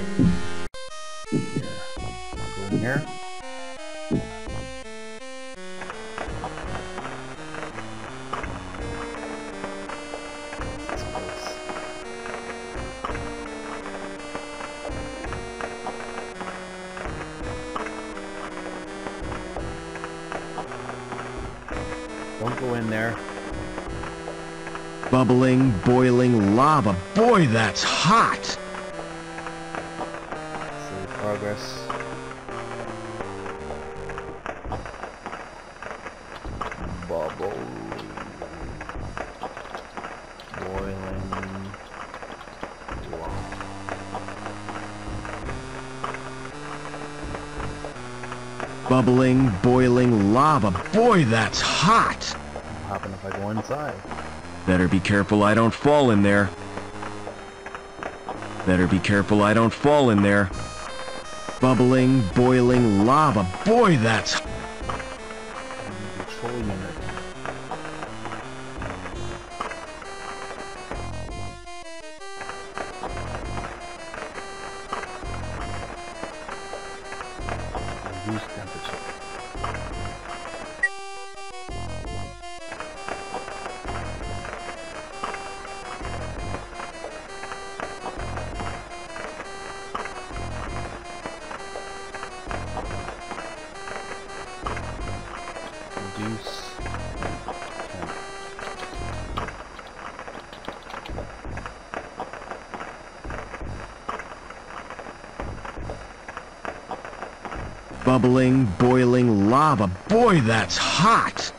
Go in here. Don't go in there. Bubbling, boiling lava. Boy, that's hot! Save progress. Bubble. Boiling. Lava. Bubbling, boiling lava. Boy, that's hot! What happen if I go inside? Better be careful I don't fall in there. Better be careful I don't fall in there. Bubbling, boiling lava. Boy, that's... Control unit. Reduce temperature. Bubbling, boiling lava. Boy, that's hot!